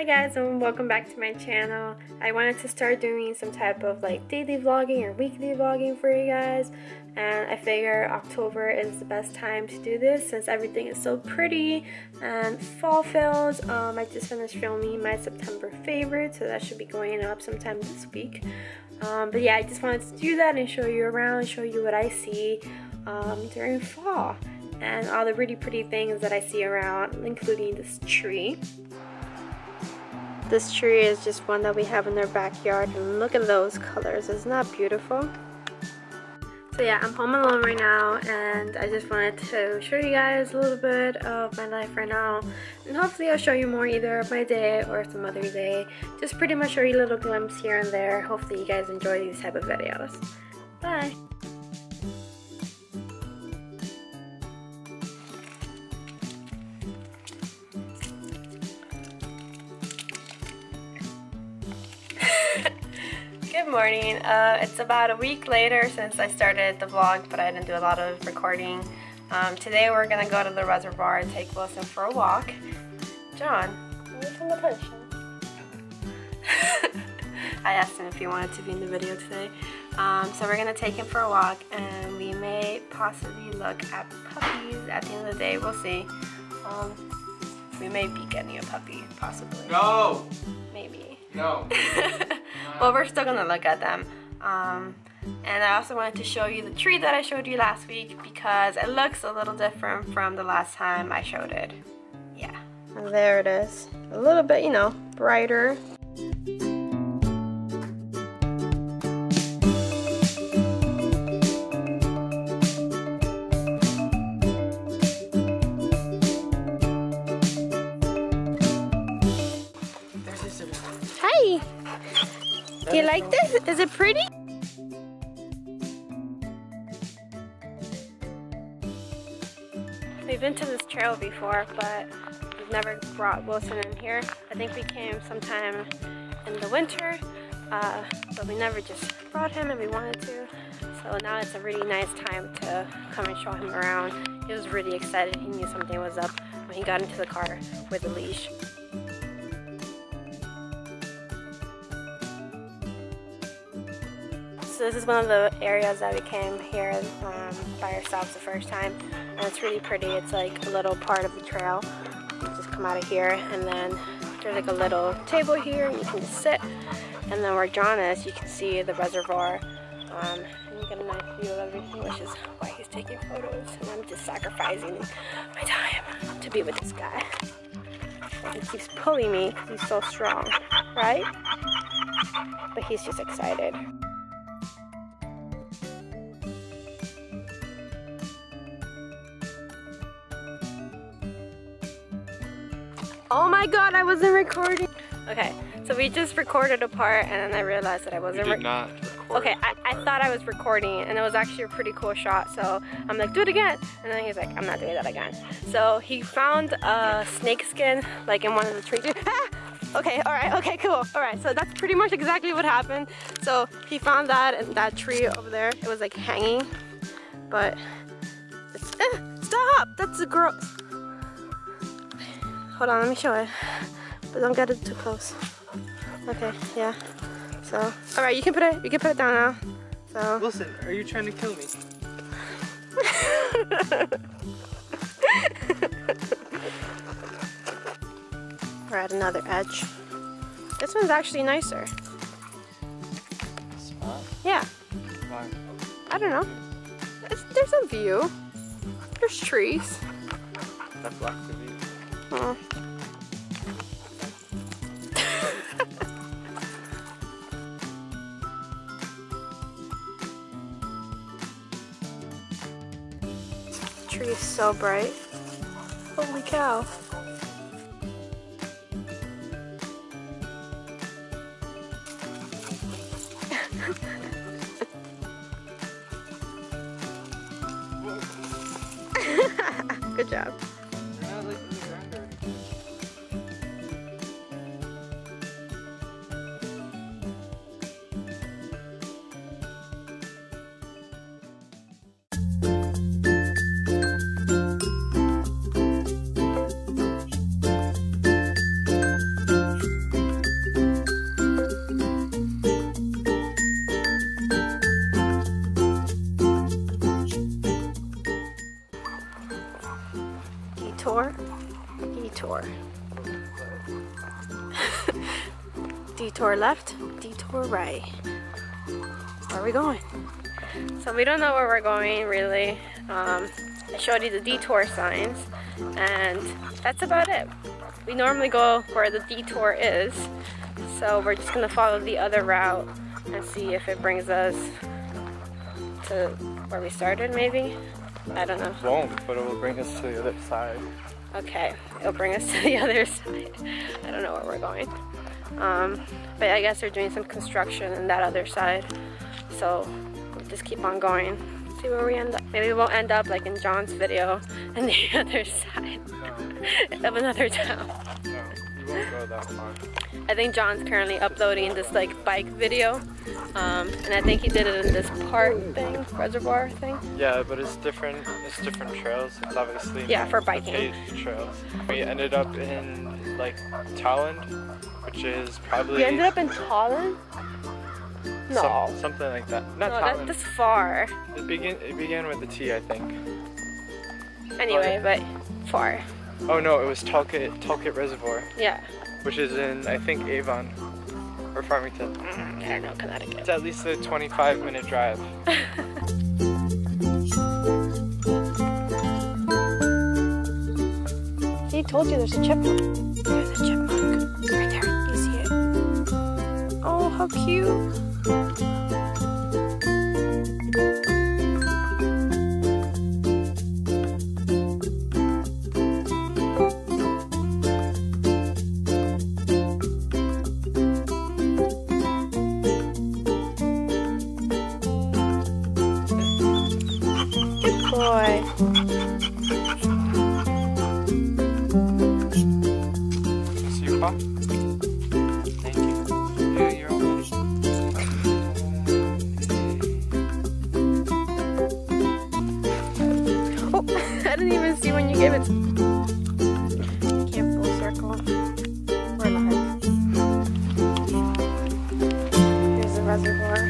Hi guys and welcome back to my channel. I wanted to start doing some type of like daily vlogging or weekly vlogging for you guys and I figure October is the best time to do this since everything is so pretty and fall fills. Um, I just finished filming my September favorite so that should be going up sometime this week. Um, but yeah, I just wanted to do that and show you around, show you what I see um, during fall and all the really pretty things that I see around including this tree. This tree is just one that we have in our backyard and look at those colors. Isn't that beautiful? So yeah, I'm home alone right now and I just wanted to show you guys a little bit of my life right now and hopefully I'll show you more either of my day or some other day. Just pretty much show you a little glimpse here and there. Hopefully you guys enjoy these type of videos. Bye! Good morning. Uh, it's about a week later since I started the vlog, but I didn't do a lot of recording. Um, today we're gonna go to the reservoir and take Wilson for a walk. John, where's the attention? I asked him if he wanted to be in the video today. Um, so we're gonna take him for a walk and we may possibly look at puppies at the end of the day. We'll see. Um, we may be getting a puppy, possibly. No! Maybe. No. well, we're still gonna look at them. Um, and I also wanted to show you the tree that I showed you last week because it looks a little different from the last time I showed it. Yeah. There it is. A little bit, you know, brighter. Is it pretty? We've been to this trail before, but we've never brought Wilson in here. I think we came sometime in the winter, uh, but we never just brought him and we wanted to. So now it's a really nice time to come and show him around. He was really excited. He knew something was up when he got into the car with the leash. So this is one of the areas that we came here um, by ourselves the first time, and it's really pretty. It's like a little part of the trail. Just come out of here, and then there's like a little table here, and you can just sit. And then where John is, you can see the reservoir, um, and you get a nice view of everything, which is why he's taking photos. And I'm just sacrificing my time to be with this guy. He keeps pulling me. He's so strong, right? But he's just excited. Oh my god, I wasn't recording. Okay, so we just recorded a part and then I realized that I wasn't You did not record. Okay, I, I thought I was recording and it was actually a pretty cool shot. So I'm like, do it again. And then he's like, I'm not doing that again. So he found a snake skin like in one of the trees. Ah! Okay, all right, okay, cool. All right, so that's pretty much exactly what happened. So he found that in that tree over there. It was like hanging, but it's, eh, stop, that's a gross. Hold on, let me show it. But don't get it too close. Okay, yeah. So, all right, you can put it. You can put it down now. So. Wilson, are you trying to kill me? We're at another edge. This one's actually nicer. Spot? Yeah. Why? I don't know. It's, there's a view. There's trees. That blocks the Oh. tree is so bright. Holy cow. Detour left, detour right. Where are we going? So we don't know where we're going really. Um, I showed you the detour signs and that's about it. We normally go where the detour is, so we're just gonna follow the other route and see if it brings us to where we started maybe. I don't know. It won't, but it will bring us to the other side. Okay, it'll bring us to the other side. I don't know where we're going. Um, but I guess they're doing some construction in that other side. So we'll just keep on going. See where we end up. Maybe we won't end up like in John's video in the other side No, of another town. no, you won't go that far. I think John's currently uploading this like bike video. Um, and I think he did it in this park thing, reservoir thing. Yeah, but it's different. It's different trails. It's obviously Yeah, for biking. trails. We ended up in like Talland, which is probably We ended up in Tallinn? No. some- something like that. Not no, Talland. that, that's far. It began. It began with a T, I think. Anyway, but far. Oh no, it was Talcott Talcott Reservoir, Yeah. which is in I think Avon or Farmington. Mm, I don't know, Connecticut. It's at least a 25 minute drive. He told you there's a chipmunk. How cute. When it. Can't full circle. We're live. Here's the reservoir.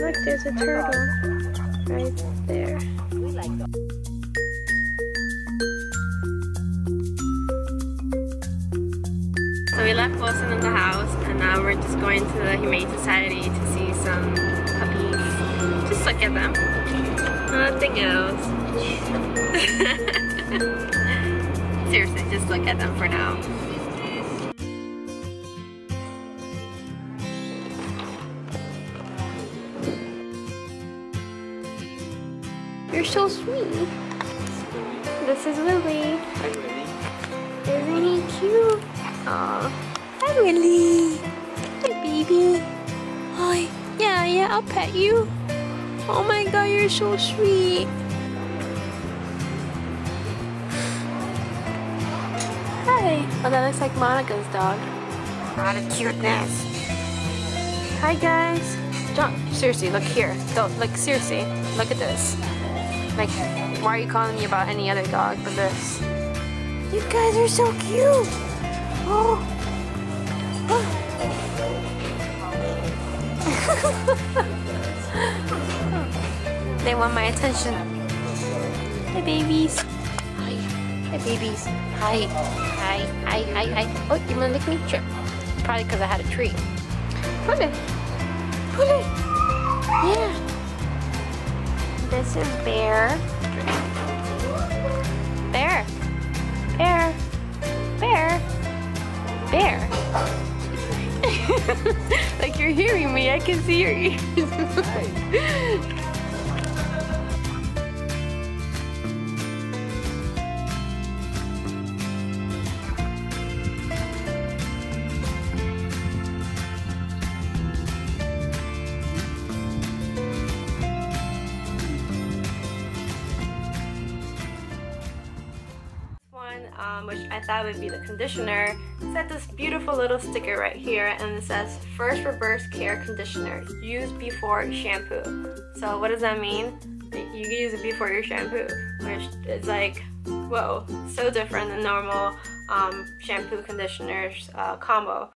Look, there's a turtle right there. So we left Wilson in the house, we're just going to the Humane Society to see some puppies. Just look at them. Nothing else. Seriously, just look at them for now. You're so sweet. This is Lily. Isn't he cute? Aw. Hi, Willie. Hi, baby. Hi. Yeah, yeah, I'll pet you. Oh my god, you're so sweet. Hi. Oh, that looks like Monica's dog. Out of cuteness. Hi, guys. John, seriously, look here. Don't, like, seriously, look at this. Like, why are you calling me about any other dog but this? You guys are so cute. Want my attention. Hi, babies. Hi. Hi, babies. Hi. Hi. Hi. Hi. Hi. Oh, you wanna lick me? Sure. Probably because I had a treat. Pull it. Pull it. Yeah. This is Bear. Bear. Bear. Bear. Bear. like you're hearing me, I can see your ears. one, um, which I thought would be the conditioner, it's got this beautiful little sticker right here, and it says First Reverse Care Conditioner, use before shampoo. So what does that mean? You can use it before your shampoo, which is like, whoa, so different than normal um, shampoo conditioners uh, combo.